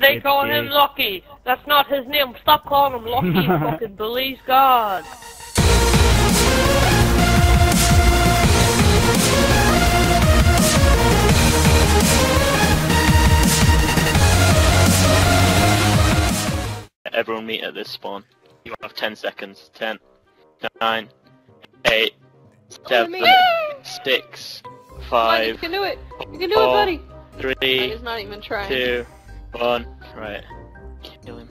They It's call him. Lucky. That's not his name. Stop calling him Lucky. Fucking believes God. Everyone meet at this spawn. You have 10 seconds. 10, 9, 8, 7, me. 6, Come on, you 5, can do it. You can do four, it, buddy. 3, He's not even trying. 2, 1. Right. Kill him.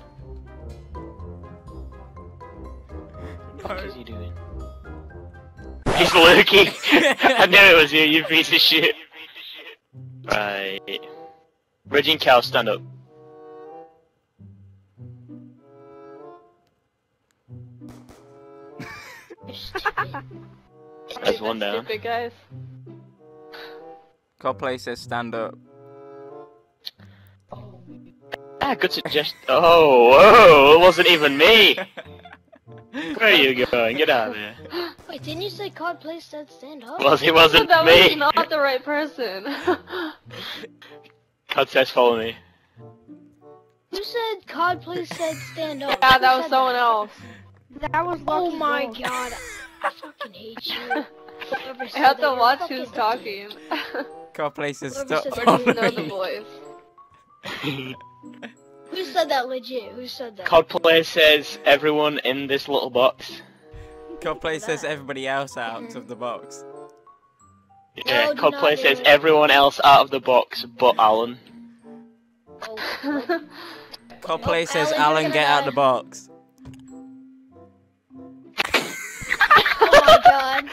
What is he doing? He's lurking! I knew it was you, you piece of shit. Right. Reggie and Cal, stand up. There's one down. Stupid guys. Kodplay says stand up. Ah, good suggestion. Oh, whoa, it wasn't even me! Where are you going? Get out of here. Wait, didn't you say Kodplay said stand up? Well, it wasn't that me! was not the right person. God says follow me. Who said Kodplay said stand up? yeah, Who that was said someone else. That was Oh my god. I fucking hate you. Whoever I said have that, to you're watch who's talking. Kodplay says Whoever stop said Or that do know the following. voice? Who said that legit? Who said that? Kodplay says everyone in this little box. Kodplay says everybody else out of mm-hmm. the box. Yeah, No, do Kodplay says do- everyone else out of the box but Alan. Oh, Kodplay Oh, says Alan, Alan get gonna out the box. oh my god.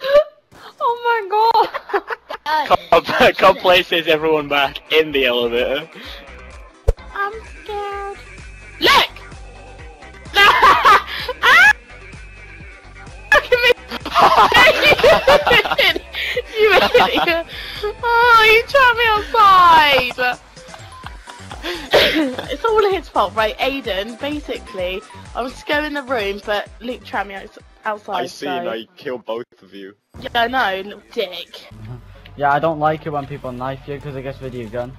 oh my god! God. Cod- Kodplay says everyone back in the elevator. You idiot! Oh, you trapped me outside! it's all his fault, right? Aiden, basically, I was going in the room, but Luke trapped me outs- outside. I see, so... I killed both of you. Yeah, I know, little dick. Yeah, I don't like it when people knife you because it gets your gun.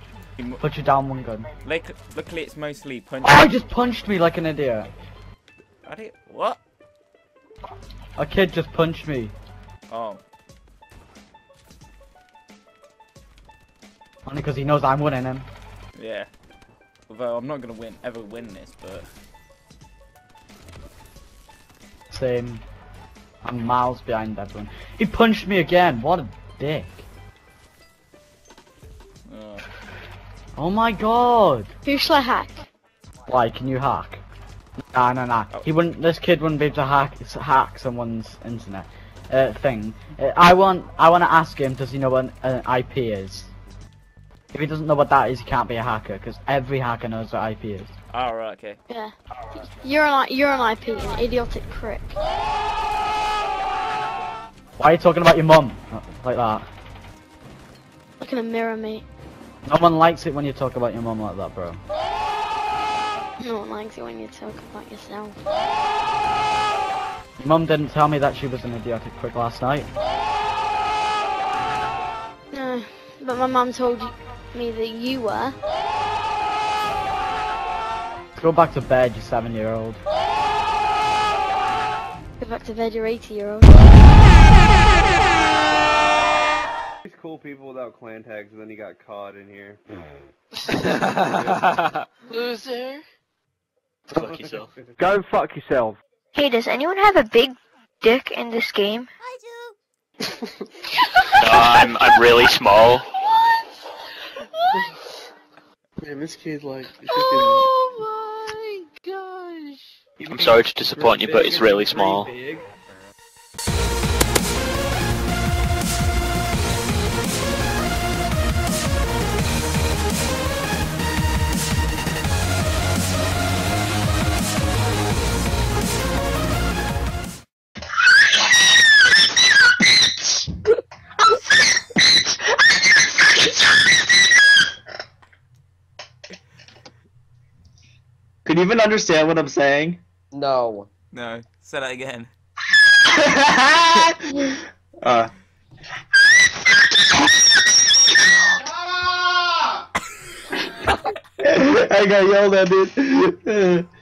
Put you down one gun. Like, luckily it's mostly punch. Oh, he just punched me like an idiot. I did what? A kid just punched me. Oh, Only because he knows I'm winning him. yeah. Although I'm not gonna win ever win this, but Same. I'm miles behind everyone. He punched me again. What a dick. uh, Oh my god. Who shall I hack? Why, can you hack? Nah, nah, nah. He wouldn't, this kid wouldn't be able to hack, hack someone's internet, uh, thing. Uh, I want, I want to ask him, does he know what an, an IP is? If he doesn't know what that is, he can't be a hacker, because every hacker knows what IP is. oh right, okay. Yeah. You're an you're an IP, an idiotic prick. Why are you talking about your mum? Like that. Look in a mirror, mate. No one likes it when you talk about your mum like that, bro. No one likes it when you talk about yourself. Your mum didn't tell me that she was an idiotic prick last night. No, but my mum told me that you were. Go back to bed, you seven-year-old. Go back to bed, you're 80 year old. These cool people without clan tags, and then he got caught in here. Loser. Fuck yourself. Go fuck yourself. Hey, does anyone have a big dick in this game? No, I'm, I'm really small. What? What? Man, this kid like. Oh my gosh. I'm sorry to disappoint you, but it's really small. Can you even understand what I'm saying? No. No, say that again. uh. I got yelled at, dude.